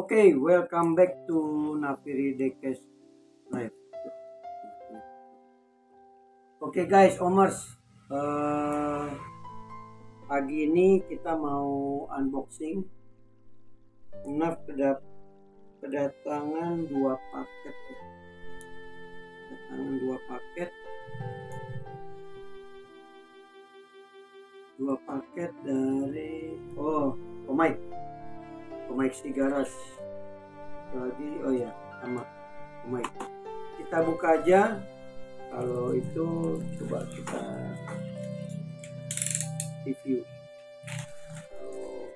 Okay, welcome back to Nafiri Dekes Live. Oke guys, Omers, eh, pagi ini kita mau unboxing. Naf kedap kedatangan dua paket. ya. Kedatangan dua paket. Dua paket dari oh, Komai. Komai Sigaras. Lagi oh ya, sama Komai. Kita buka aja kalau itu coba kita review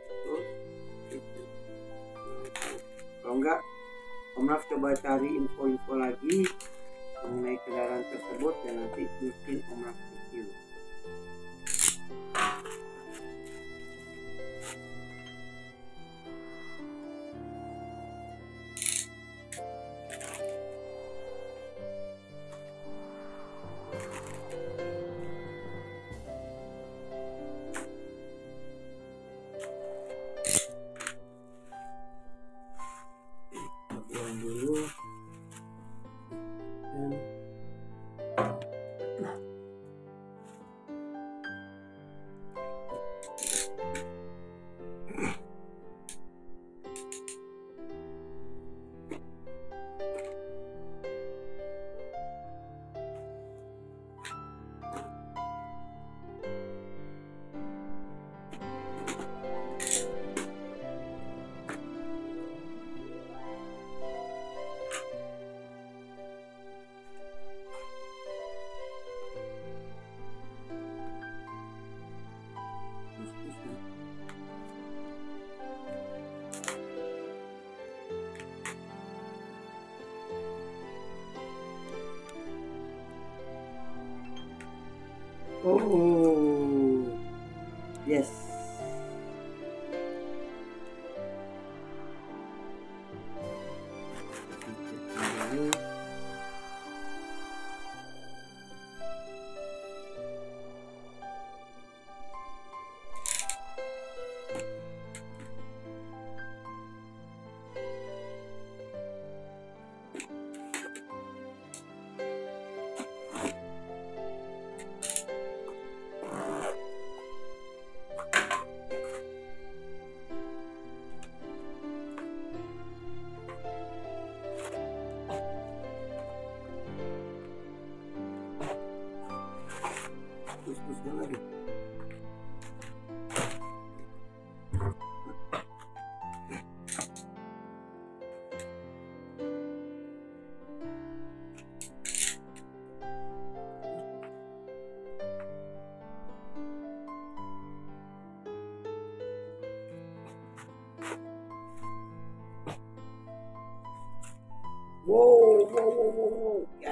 kalau kalau enggak Om Raf coba cari info-info lagi mengenai kendaraan tersebut dan nanti mungkin Om Raf review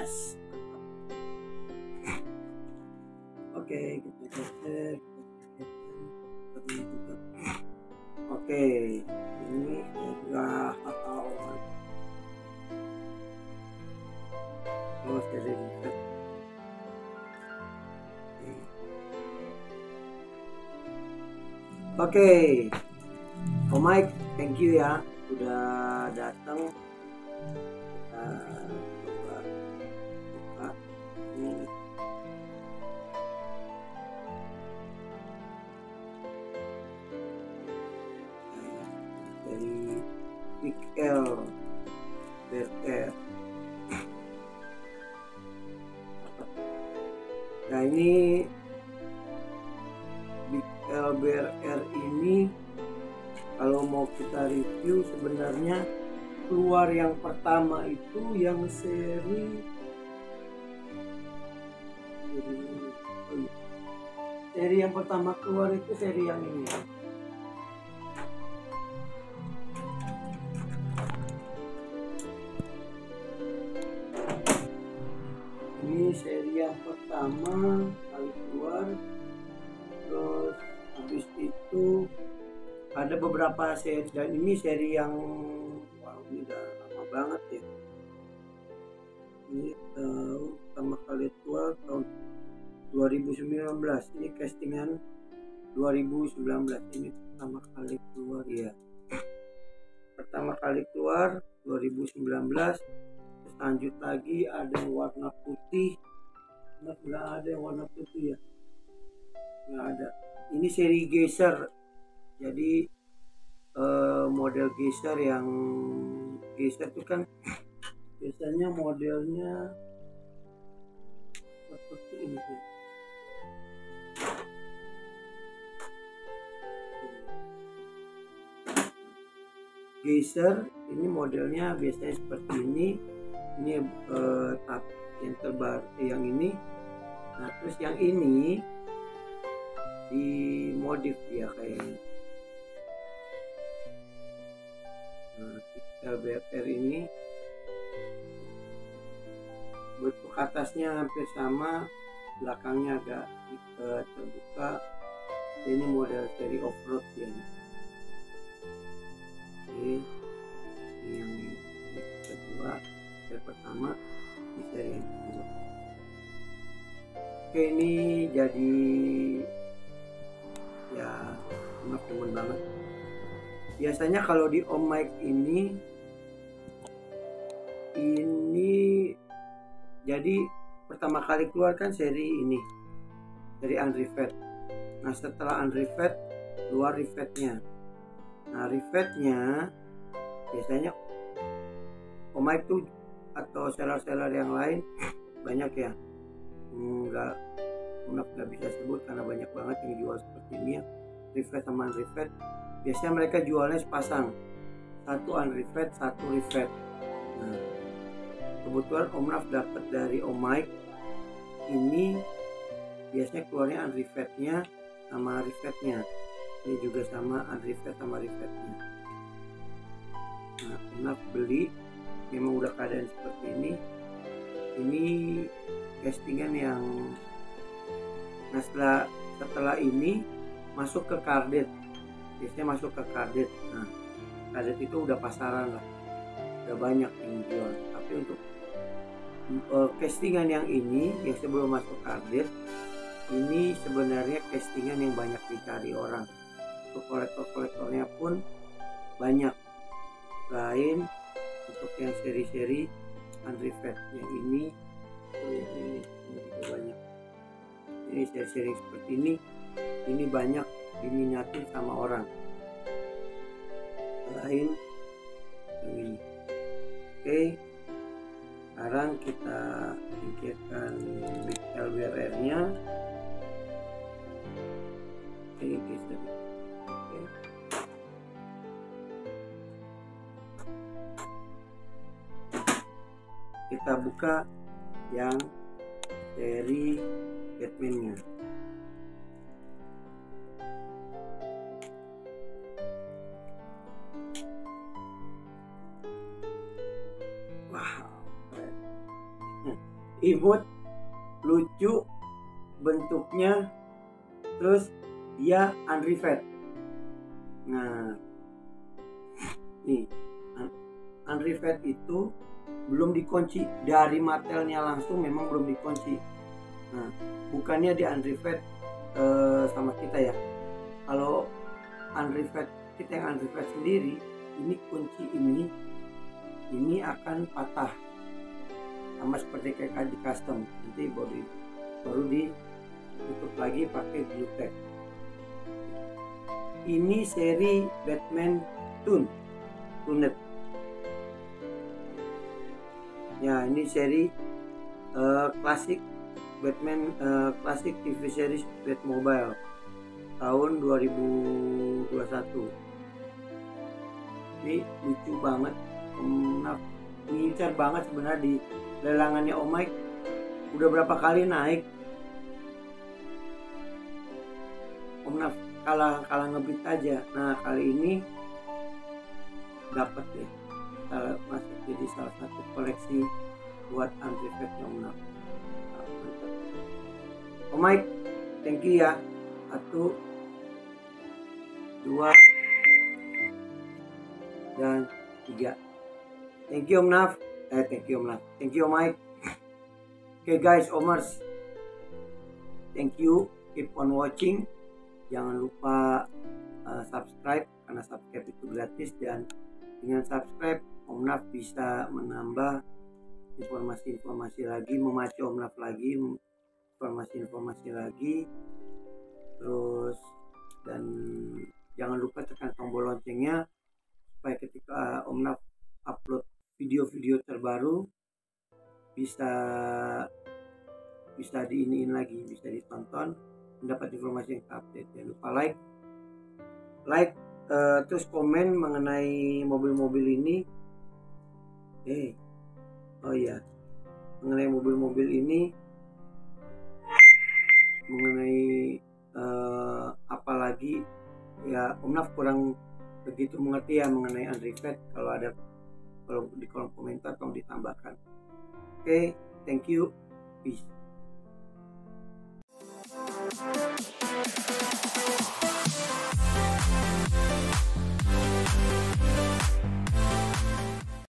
yes. Oke, geser. kita geser. Oke, ini adalah hafal. Oh, seri reset. Oke, Oh Mike, thank you ya udah datang. Ini Big L BR ini kalau mau kita review sebenarnya keluar yang pertama itu yang seri seri, oh iya. yang pertama keluar itu seri yang ini ini pertama kali keluar terus habis itu ada beberapa seri dan ini seri yang wow ini udah lama banget ya. Ini tahu pertama kali keluar tahun 2019 ini castingan 2019 ini pertama kali keluar ya pertama kali keluar 2019 terus lanjut lagi ada warna putih nggak ada yang warna putih ya? Nggak ada. Ini seri geyser jadi eh, model geyser yang geyser itu kan biasanya modelnya seperti ini sih. Geyser ini modelnya biasanya seperti ini ini tap yang terbaru yang ini. Nah terus yang ini dimodif ya kayaknya nah LBFR ini. Bentuk atasnya hampir sama belakangnya agak eh, terbuka. Ini model seri off-road ya. Oke ini yang kedua yang pertama seri yang kedua oke ini jadi ya maaf temen banget. Biasanya kalau di om Mike ini ini jadi pertama kali keluar kan seri ini seri unrivet nah setelah unrivet keluar rivetnya nah rivetnya biasanya om Mike tuh atau seller-seller yang lain banyak ya. Munaf nggak bisa sebut karena banyak banget yang jual seperti ini ya. Rivet sama unrivet biasanya mereka jualnya sepasang. Satu unrivet satu rivet nah kebetulan Om Naf dapat dari Om Mike. Ini biasanya keluarnya unrivetnya sama rivetnya ini juga sama unrivet sama rivetnya nah Om Naf beli memang udah keadaan seperti ini ini castingan yang nah setelah setelah ini masuk ke kardet biasanya masuk ke kardet nah kardet itu udah pasaran lah. Udah banyak yang jual. Tapi untuk uh, castingan yang ini yang sebelum masuk kardet ini sebenarnya castingan yang banyak dicari orang. Untuk kolektor-kolektornya pun banyak. Lain untuk yang seri-seri unrivet yang ini yang ini, ini juga banyak. Ini seri-seri seperti ini ini banyak diminatin sama orang. Lain yang ini. Oke sekarang kita singkirkan LBRR nya oke. kita kita buka yang seri Batman-nya. Wow. Imut lucu bentuknya terus dia unrivet. Nah, nih unrivet itu belum dikunci. Dari materialnya langsung memang belum dikunci. Nah, bukannya di unrivet uh, sama kita ya. Kalau unrivet kita yang unrivet sendiri, ini kunci ini ini akan patah. Sama seperti kayak di custom nanti baru baru ditutup lagi pakai glue tack ini seri Batman Tune Tunet ya ini seri uh, klasik Batman uh, Classic TV series Batmobile tahun 2021 ini lucu banget Om ngincar banget sebenarnya di lelangannya Om Mike. Udah berapa kali naik? Om Naf kalah kalah ngebit aja. Nah kali ini dapat deh kita masuk jadi salah satu koleksi buat anti Om Naf Oh Mike, thank you ya. Satu, dua, dan tiga. Thank you Om Naf. Eh, thank you Om Naf. Thank you Om Mike. Oke okay, guys, Omers. Thank you. Keep on watching. Jangan lupa uh, subscribe karena subscribe itu gratis dan dengan subscribe Om Naf bisa menambah informasi-informasi lagi memacu Om Naf lagi informasi-informasi lagi. Terus dan jangan lupa tekan tombol loncengnya supaya ketika Om Naf upload video-video terbaru bisa bisa diiniin lagi bisa ditonton mendapat informasi yang update jangan lupa like like uh, terus komen mengenai mobil-mobil ini eh oh iya. Mengenai mobil-mobil ini mengenai uh, apalagi ya Om Naf kurang begitu mengerti ya mengenai unrevet kalau ada kalau di kolom komentar tolong ditambahkan. Oke okay, thank you. Peace